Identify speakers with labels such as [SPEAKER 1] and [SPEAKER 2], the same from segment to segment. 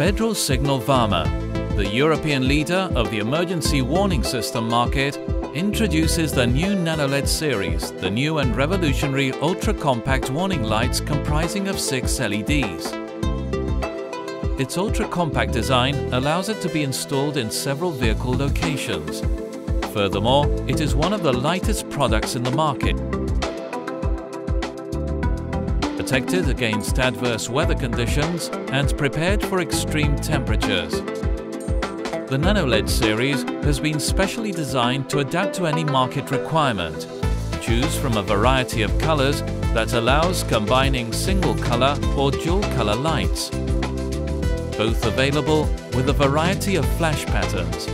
[SPEAKER 1] Federal Signal Vama, the European leader of the emergency warning system market, introduces the new NanoLED series, the new and revolutionary ultra-compact warning lights comprising of six LEDs. Its ultra-compact design allows it to be installed in several vehicle locations. Furthermore, it is one of the lightest products in the market protected against adverse weather conditions and prepared for extreme temperatures. The NanoLED series has been specially designed to adapt to any market requirement. Choose from a variety of colors that allows combining single color or dual color lights. Both available with a variety of flash patterns.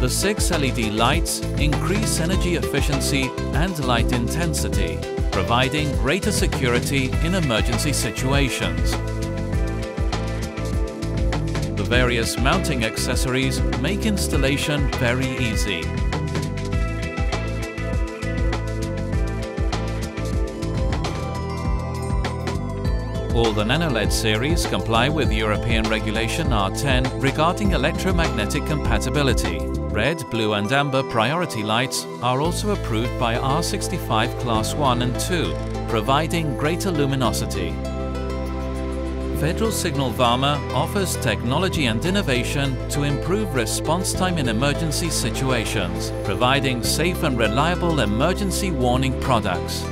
[SPEAKER 1] The six LED lights increase energy efficiency and light intensity providing greater security in emergency situations. The various mounting accessories make installation very easy. All the NanoLED series comply with European Regulation R10 regarding electromagnetic compatibility. Red, blue and amber priority lights are also approved by R65 Class 1 and 2, providing greater luminosity. Federal Signal Vama offers technology and innovation to improve response time in emergency situations, providing safe and reliable emergency warning products.